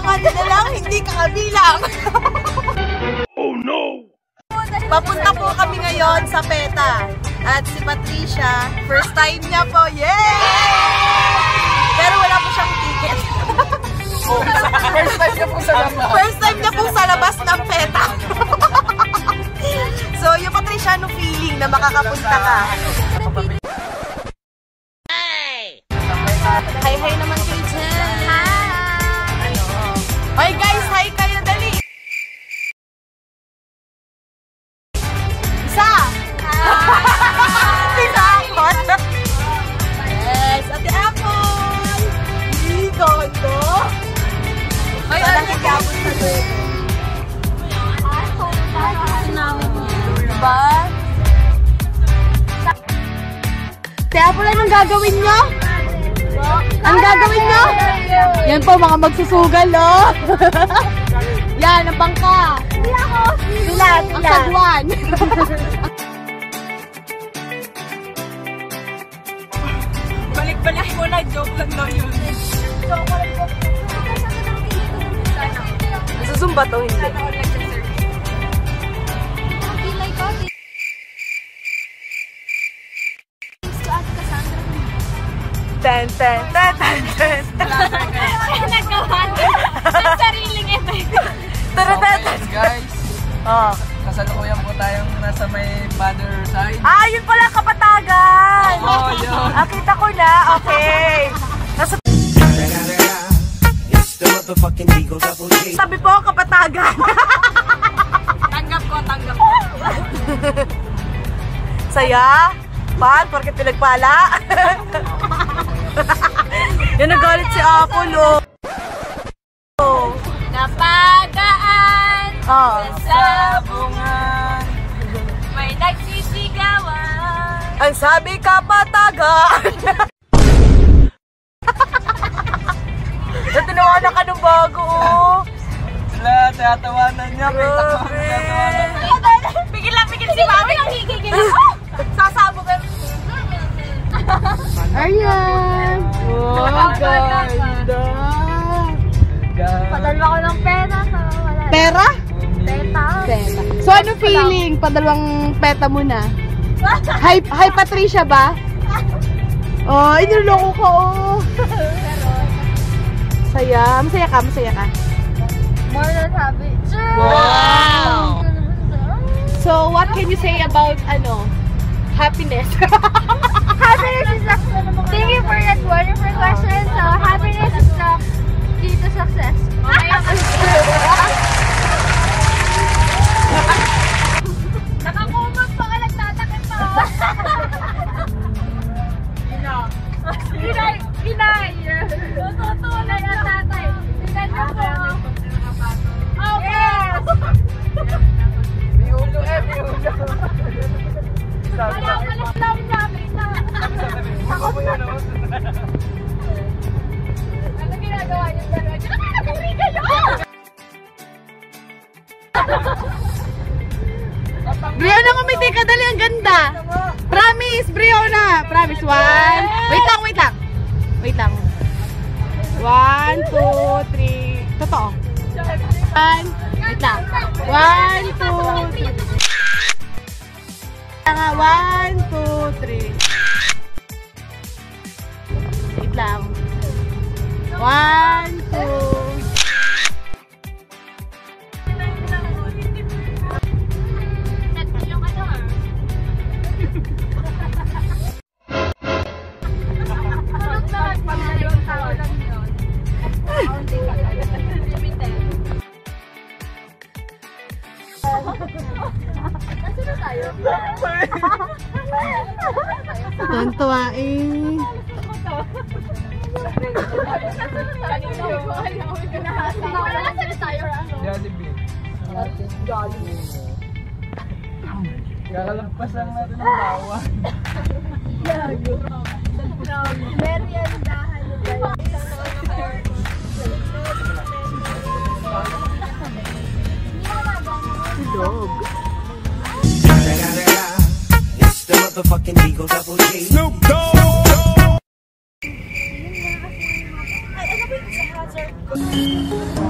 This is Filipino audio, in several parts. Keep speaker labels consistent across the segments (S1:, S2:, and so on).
S1: mga nilalang hindi kakabilang.
S2: Oh no!
S1: Papunta po kami ngayon sa PETA. At si Patricia, first time niya po. Yay! Pero wala po siyang ticket.
S3: First time niya po sa labas.
S1: First time niya po sa labas ng PETA. so, yung Patricia, ano feeling na makakapunta ka? Ay, ano kikapon sa doon? Diba? Ate Apple, anong gagawin nyo? Ang gagawin nyo? Yan po, mga magsusugal, oh! Yan, ang bangka! Hindi ako! Sila, Ang sagwan!
S3: Balik-balik mo na, joke lang daw yun.
S1: Susumba to, hindi. Ten, ten, ten, ten, ten.
S4: Nagawa ng sariling effect.
S3: Okay, guys.
S1: Oh.
S3: Kasalukuyan po tayong nasa may mother side.
S1: Ah, yun pala, kapatagan!
S3: Oo, yun.
S1: Ah, kita ko na. Okay.
S2: Motherfucking Eagle Double G.
S1: tabi po, kapatagan.
S4: Tanggap ko, tanggap ko.
S1: Saya. Pal, porket pinagpala. Yan nagalit si Apple, oh. Oh.
S4: Napagaan
S1: Oh.
S4: sa
S3: Sabungan.
S4: may nagsisigawan.
S1: Ang sabi kapatagan. Natinawanan ka ng bago, oh.
S3: Sila, tiyatawanan niya. Tiyatawanan.
S4: Pigil lang, pigil si Mami. Nangigigil ako. Sasabog ang...
S1: Ayan. Oh, ganda.
S4: Padalwa ko ng pera. Sa wala.
S1: Pera?
S4: Peta.
S1: Peta. So, ano feeling? Padalawang peta mo na. Hi, hi Patricia ba? Oh, inuloko ko, oh. Saya. Masaya ka, masaya ka.
S4: More than happy.
S3: Wow!
S1: So, what can you say about, ano, happiness?
S4: Happiness is the... Thank you for that wonderful question. So, happiness is the key to success. Nakakumot
S1: One. Wait lang. One, two, three. One, two, three. Wait lang. One, two. Tuwan-tuwa eh.
S4: Nasaan na tayo?
S3: Jollibee. Kakalagpas lang natin ng bawa.
S1: Dog.
S2: Motherfucking Eagle Double G. Snoop Dogg.
S4: One,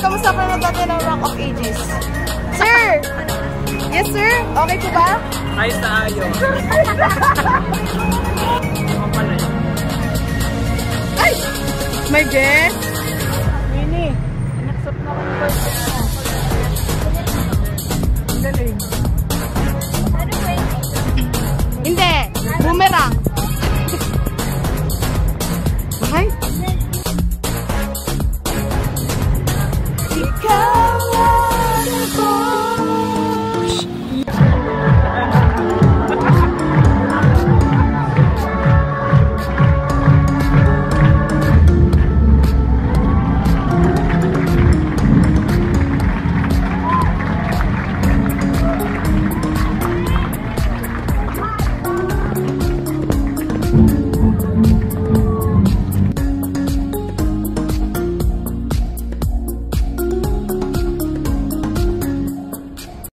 S1: kamusta ka na dati ng Rock of Ages? Sir! Yes, sir? Okay po ba?
S4: Ayos na ayos.
S1: Ay! My guest! Winnie, inaksap na ko